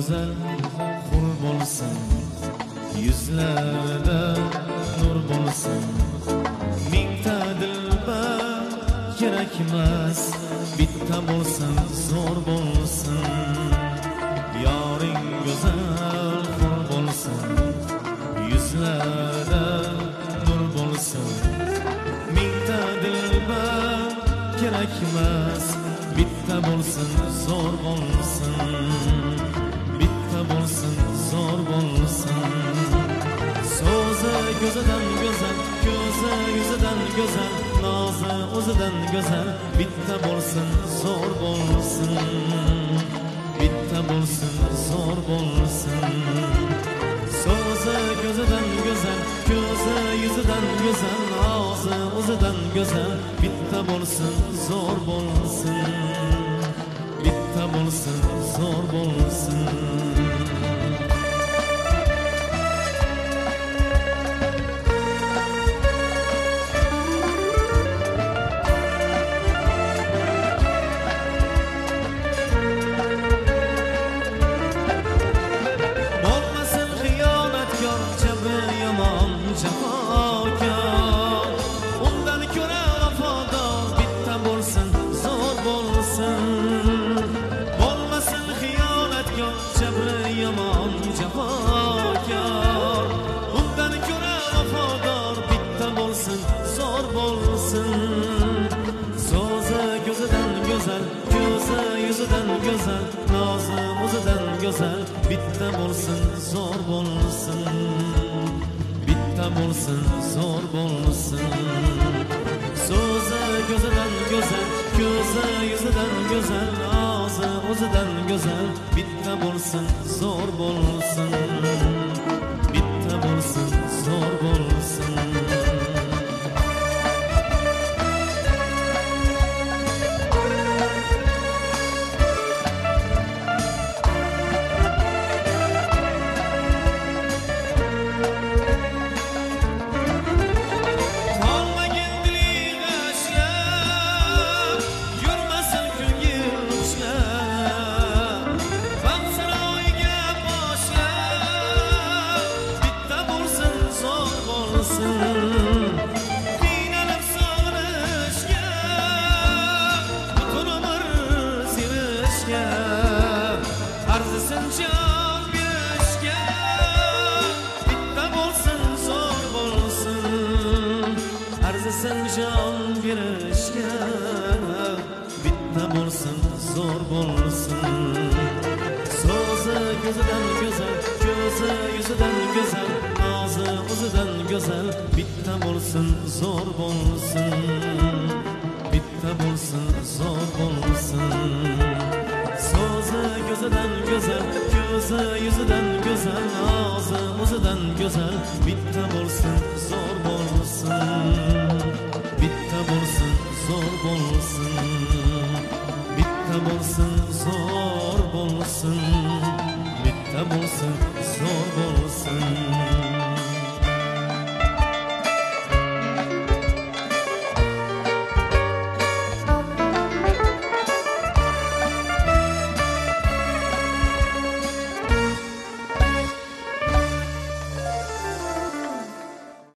güzel hur bo'lsin yuzlarida nur bo'lsin mingta dilbar kerak emas bitta bo'lsin zo'r bo'lsin yoring go'zal hur bo'lsin yuzlarida nur bo'lsin mingta dilbar kerak emas bitta bo'lsin zo'r bo'lsin so'zi ko'zidan go'zal ko'zi yuzidan go'zal nozi o'zidan go'zal. Bitta bo'lsin zo'r bo'lsin. Bitta bo'lsin zo'r bo'lsin. So'zi ko'zidan go'zal ko'zi yuzidan go'zal nozi o'zidan go'zal. Bitta bo'lsin zo'r bo'lsin. Go'zal nozim o'zidan go'zal. Bitta bo'lsin zo'r bo'lsin. Bitta bo'lsin zo'r bo'lsin. So'zi ko'zidan go'zal ko'zi yuzidan go'zal. Nozi o'zidan go'zal. Bitta bo'lsin zo'r bo'lsin. Arzisin jon berishga bitta bo'lsin zo'r bo'lsin so'zi ko'zidan go'zal ko'zi yuzidan go'zal nozi o'zidan go'zal bitta bo'lsin zo'r bo'lsin bitta bo'lsin zo'r bo'lsin so'zi ko'zidan go'zal ko'zi yuzidan go'zal nozi o'zidan go'zal bitta bo'lsin zo'r bo'lsin bo'lsin bitta bo'lsin zo'r bo'lsin